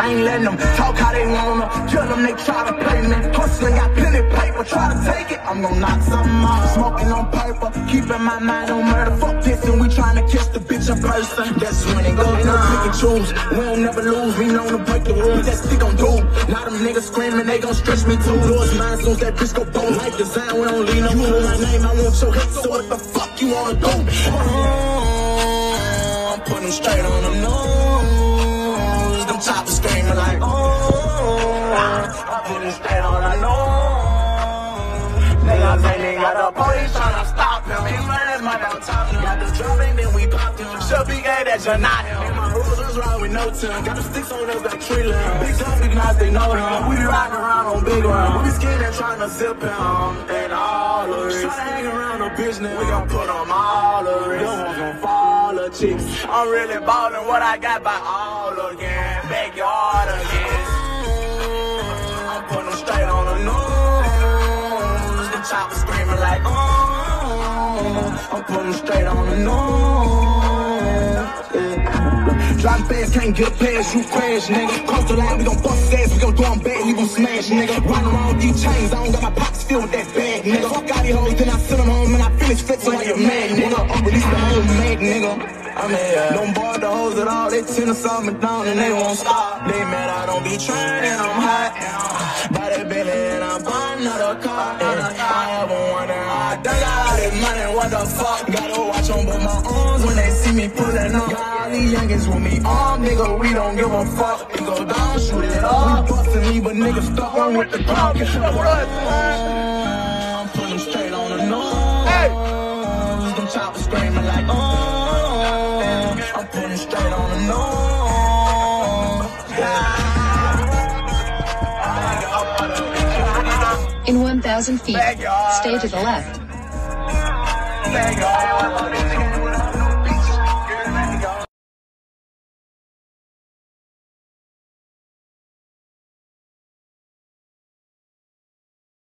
I ain't letting them talk how they wanna. Kill them, they try to play me. Hustling, got plenty paper, try to take it. I'm gonna knock something off. Smoking on paper, keeping my mind on murder. Fuck this, and we trying to catch the bitch in person. That's when it goes down. Pick and choose, we don't never lose. We know to break the rules. That stick on do. Now them niggas screaming, they gon' stretch me too. Doors mine, soon that bitch go boom. Life design, we don't leave no You know my name, I want your hit, so what the fuck you wanna do? Uh-huh. Oh, I'm putting straight on them. nose. Should be gay that you're not him. And my was wrong with no time. Got the sticks on us like tree limb. Big big knives, they know them. We be riding around on big round. We be skinning trying to zip him. And all of it. Try to hang around bitch now. We gon' put them all of it. Them ones gon' fall of chicks. I'm really ballin' what I got by all again. Backyard again. I'm putting straight on the nose. The chopper screaming like, oh. I'm putting straight on the nose. Drop fast, can't get past, you crash, nigga. Cross the line, we gon' bust ass, we gon' do 'em bad, we gon' smash, nigga. Riding around with these chains, I don't got my pockets filled with that bag, nigga. Fuck out these hoes, then I send 'em home, and I finish flexing while you're mad, nigga. I'm release the whole mag, nigga. I mean, yeah. Don't bar the hoes at all, they tend to slow me down and they won't stop. They mad I don't be trying and I'm hot. Buy that Billy and I'm buy another car. And I ever wonder how I done got all this money, what the fuck? Gotta watch on both my arms when they see me pulling up. All these youngins with me armed, nigga, we don't give a fuck. We go down, shoot it up. We bustin' me, but niggas stuck on with the crowd. Get the blood. I'm putting straight on the nose. Hey. Them choppers screaming like, oh. I'm putting straight on the nose. In 1,000 feet, stay to the left. Backyard.